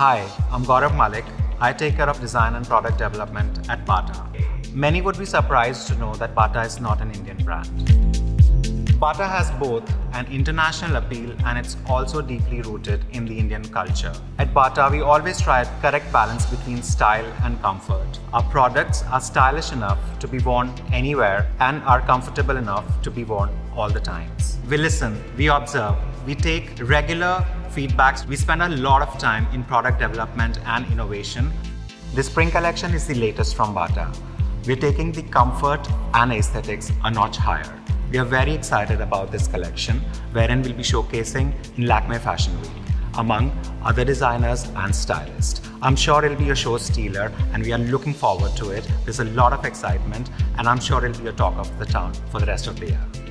Hi, I'm Gaurav Malik. I take care of design and product development at Bata. Many would be surprised to know that Bata is not an Indian brand. Bata has both an international appeal and it's also deeply rooted in the Indian culture. At Bata, we always try a correct balance between style and comfort. Our products are stylish enough to be worn anywhere and are comfortable enough to be worn all the times. We listen, we observe, we take regular feedbacks. We spend a lot of time in product development and innovation. The spring collection is the latest from Bata. We're taking the comfort and aesthetics a notch higher. We are very excited about this collection, wherein we'll be showcasing in Lakme Fashion Week, among other designers and stylists. I'm sure it'll be a show stealer and we are looking forward to it. There's a lot of excitement and I'm sure it'll be a talk of the town for the rest of the year.